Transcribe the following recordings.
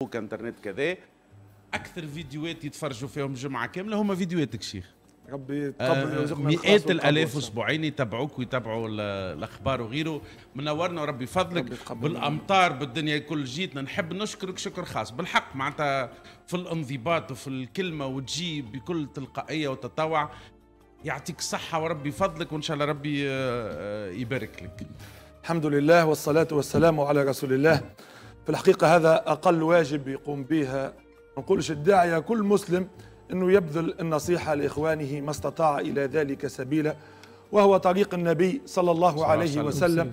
فيسبوك انترنت كذا أكثر فيديوهات يتفرجوا فيهم جمعة كاملة هما فيديوهاتك شيخ. ربي يتقبل آه مئات الالاف. أسبوعين يتابعوك ويتابعوا ال- الأخبار وغيره. منورنا وربي ربي فضلك بالأمطار بالدنيا الكل جيتنا نحب نشكرك شكر خاص. بالحق معناتها في الانضباط وفي الكلمة وتجي بكل تلقائية وتطوع. يعطيك الصحة وربي فضلك وإن شاء الله ربي آه، آه، يبارك لك. الحمد لله والصلاة والسلام على رسول الله. في الحقيقة هذا أقل واجب يقوم بها نقولش الداعية كل مسلم أنه يبذل النصيحة لإخوانه ما استطاع إلى ذلك سبيلا وهو طريق النبي صلى الله عليه وسلم.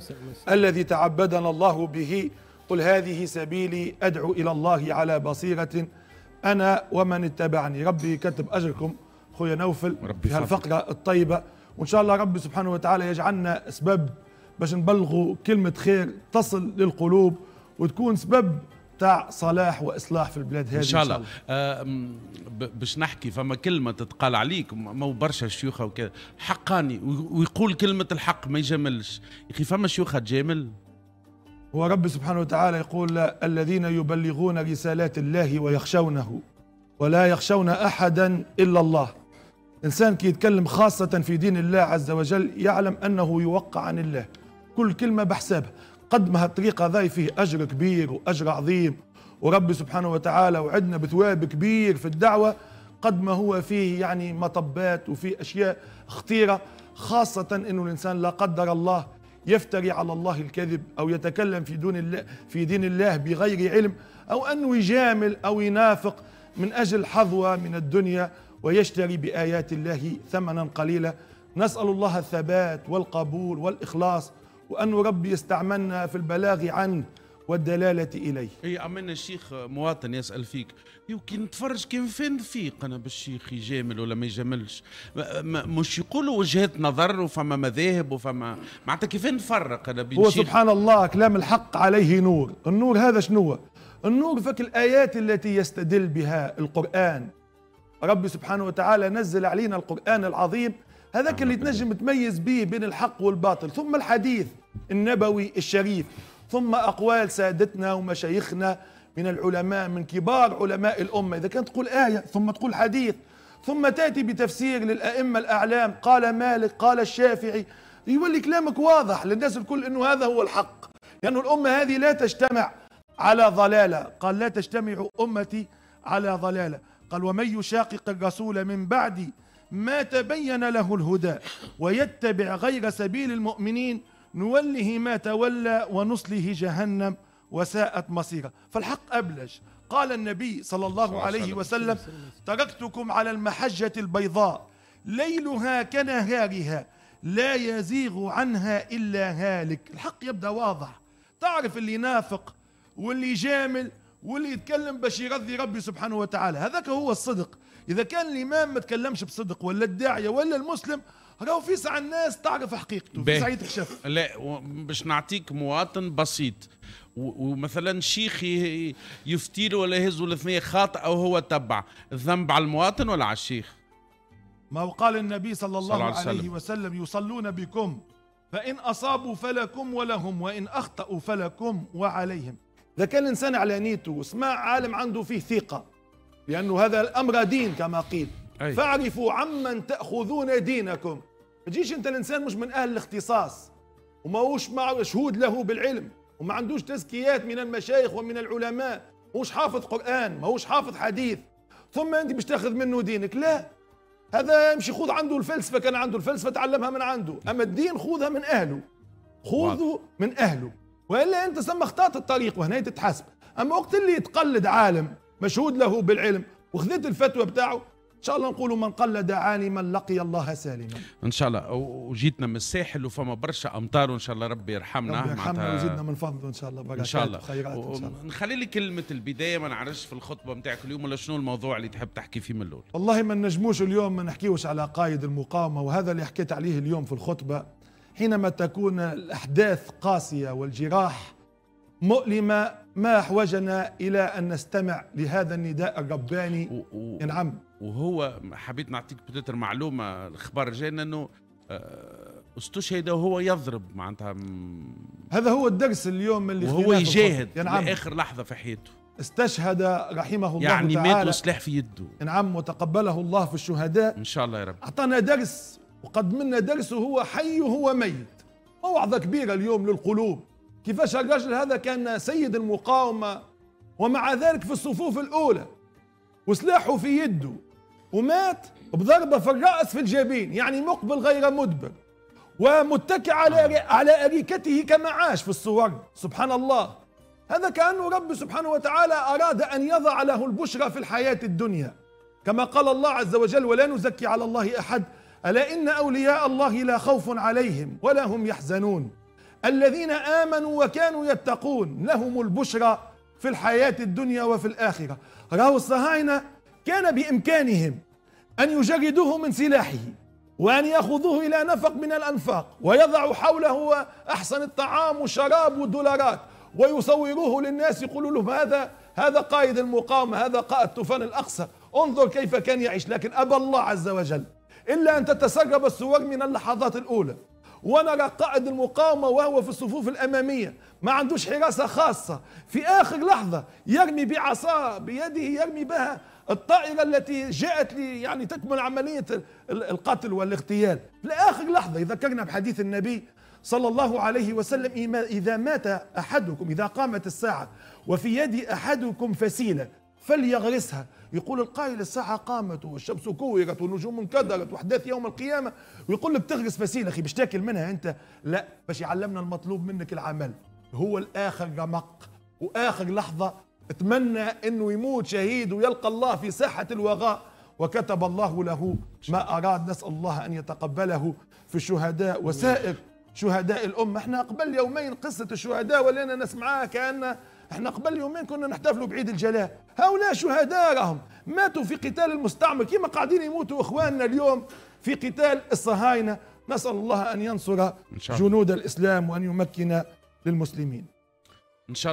الذي تعبدنا الله به. قل هذه سبيلي أدعو إلى الله على بصيرة. أنا ومن اتبعني. ربي يكتب أجركم خويا نوفل في هالفقرة الطيبة. وإن شاء الله ربي سبحانه وتعالى يجعلنا أسباب باش نبلغوا كلمة خير تصل للقلوب. وتكون سبب تاع صلاح وإصلاح في البلاد هذه إن شاء الله. آه، م- ب- باش نحكي فما كلمة تتقال عليك مو برشا شيوخة وكذا حقاني ويقول كلمة الحق ما يجاملش. يا أخي فما شيوخة تجامل هو رب سبحانه وتعالى يقول الذين يبلغون رسالات الله ويخشونه ولا يخشون أحدا إلا الله. إنسان كي يتكلم خاصة في دين الله عز وجل يعلم أنه يوقع عن الله. كل كلمة بحسابها. قد ما هالطريقه ذا فيه أجر كبير وأجر عظيم. ورب سبحانه وتعالى وعدنا بثواب كبير في الدعوة. قد ما هو فيه يعني مطبات وفيه أشياء خطيرة خاصة إنه الإنسان لا قدر الله يفتري على الله الكذب أو يتكلم في دون الله في دين الله بغير علم أو أنه يجامل أو ينافق من أجل حظوة من الدنيا ويشتري بآيات الله ثمنا قليلا. نسأل الله الثبات والقبول والإخلاص. وأن ربي يستعملنا في البلاغ عنه والدلالة إليه. إي امنا الشيخ مواطن يسأل فيك يو كي نتفرج كيف فين نفيق أنا بالشيخ يجامل ولا ما يجاملش؟ مش يقولوا وجهات نظر وفما مذاهب وفما معناتها كيف نفرق أنا بين هو سبحان الله كلام الحق عليه نور. النور هذا شنو؟ النور فك الآيات التي يستدل بها القرآن. ربي سبحانه وتعالى نزل علينا القرآن العظيم هذاك اللي تنجم تميز به بين الحق والباطل. ثم الحديث النبوي الشريف. ثم أقوال سادتنا ومشايخنا من العلماء من كبار علماء الأمة. إذا كانت تقول آية ثم تقول حديث. ثم تأتي بتفسير للأئمة الأعلام. قال مالك قال الشافعي. يولي كلامك واضح للناس الكل أنه هذا هو الحق. لأن الأمة هذه لا تجتمع على ضلالة. قال لا تجتمع أمتي على ضلالة. قال ومن يشاقق الرسول من بعد ما تبين له الهدى ويتبع غير سبيل المؤمنين نوله ما تولى ونصله جهنم وساءت مصيرا فالحق أبلج قال النبي صلى الله عليه وسلم. تركتكم على المحجة البيضاء ليلها كنهارها لا يزيغ عنها إلا هالك. الحق يبدأ واضح. تعرف اللي نافق واللي يجامل واللي يتكلم باش يرضي ربي سبحانه وتعالى. هذاك هو الصدق. إذا كان الإمام ما تكلمش بصدق ولا الداعية ولا المسلم راهو في ساعة الناس تعرف حقيقته في. ساعة تكشف لا باش نعطيك مواطن بسيط ومثلا شيخ يفتي له ولا يهز الاثنين خاطئ أو هو تبع الذنب على المواطن ولا على الشيخ ما هو قال النبي صلى الله صلى عليه عليه وسلم. وسلم يصلون بكم فإن أصابوا فلكم ولهم وإن أخطأوا فلكم وعليهم إذا كان الإنسان على نيته وسمع عالم عنده فيه ثقة لأنه هذا الأمر دين كما قيل. أي. فاعرفوا عمن تأخذون دينكم. ما تجيش أنت الإنسان مش من أهل الاختصاص وما هوش مع شهود له بالعلم وما عندوش تزكيات من المشايخ ومن العلماء هوش حافظ قرآن ما هوش حافظ حديث. ثم أنت باش تاخذ منه دينك. لا. هذا يمشي خذ عنده الفلسفة كان عنده الفلسفة تعلمها من عنده. أما الدين خذها من أهله. خذه من أهله. وإلا أنت سما اخطات الطريق وهنا تتحاسب. أما وقت اللي تقلد عالم مشهود له بالعلم. وخذيت الفتوى بتاعه. إن شاء الله نقولوا من قلد عالما لقي الله سالما. إن شاء الله. وجيتنا من الساحل وفما برشا أمطار وإن شاء الله ربي يرحمنا ربي يرحمنا ويزيدنا من فضله إن شاء الله بركات إن شاء الله. وخيرات إن شاء الله. نخلي لي كلمة البداية ما نعرفش في الخطبة نتاعك اليوم ولا شنو الموضوع اللي تحب تحكي فيه من الأول. والله ما نجموش اليوم ما نحكيوش على قائد المقاومة وهذا اللي حكيت عليه اليوم في الخطبة. حينما تكون الأحداث قاسية والجراح مؤلمة ما أحوجنا إلى أن نستمع لهذا النداء الرباني. نعم. وهو حبيت نعطيك بتتر معلومة الأخبار جاينا إنه آه، استشهد وهو يضرب معناتها م- هذا هو الدرس اليوم اللي وهو. يجاهد نعم. لآخر لحظة في حياته. استشهد رحمه الله يعني مات تعالى وسلاح في يده. نعم وتقبله الله في الشهداء. إن شاء الله يا رب. أعطانا درس وقد منا درس هو حي وهو ميت. موعظة كبيرة اليوم للقلوب. كيفاش الرجل هذا كان سيد المقاومة ومع ذلك في الصفوف الأولى وسلاحه في يده ومات بضربة في الرأس في الجبين يعني مقبل غير مدبر ومتكئ على على أريكته كما عاش في الصور سبحان الله. هذا كأنه رب سبحانه وتعالى أراد أن يضع له البشرى في الحياة الدنيا. كما قال الله عز وجل ولا نزكي على الله أحد ألا إن أولياء الله لا خوف عليهم ولا هم يحزنون. الذين آمنوا وكانوا يتقون لهم البشرى في الحياة الدنيا وفي الآخرة. راهو الصهاينة كان بإمكانهم أن يجردوه من سلاحه وأن يأخذوه إلى نفق من الأنفاق ويضعوا حوله أحسن الطعام والشراب والدولارات ويصوروه للناس يقولوا لهم هذا هذا قائد المقاومة هذا قائد طوفان الأقصى. انظر كيف كان يعيش. لكن أبى الله عز وجل إلا أن تتسرب الصور من اللحظات الأولى. ونرى قائد المقاومة وهو في الصفوف الأمامية. ما عندوش حراسة خاصة. في آخر لحظة يرمي بعصا بيده يرمي بها الطائرة التي جاءت لي يعني تكمل عملية القتل والاغتيال. لآخر لحظة ذكرنا بحديث النبي صلى الله عليه وسلم إذا مات أحدكم إذا قامت الساعة وفي يد أحدكم فسيلة فليغرسها. يقول القائل الساعة قامت والشمس كورت والنجوم انكدرت وأحداث يوم القيامة. ويقول لك تغرس فسيلة أخي باش تاكل منها أنت؟ لا باش يعلمنا المطلوب منك العمل. هو الآخر رمق وآخر لحظة أتمنى أنه يموت شهيد ويلقى الله في ساحة الوغاء. وكتب الله له ما أراد. نسأل الله أن يتقبله في الشهداء وسائر شهداء الأمة. إحنا قبل يومين قصة الشهداء ولينا نسمعها كأن إحنا قبل يومين كنا نحتفلوا بعيد الجلاء. هؤلاء شهداء راهم ماتوا في قتال المستعمر. كما قاعدين يموتوا إخواننا اليوم في قتال الصهاينة. نسأل الله أن ينصر جنود الإسلام وأن يمكن للمسلمين. إن شاء الله.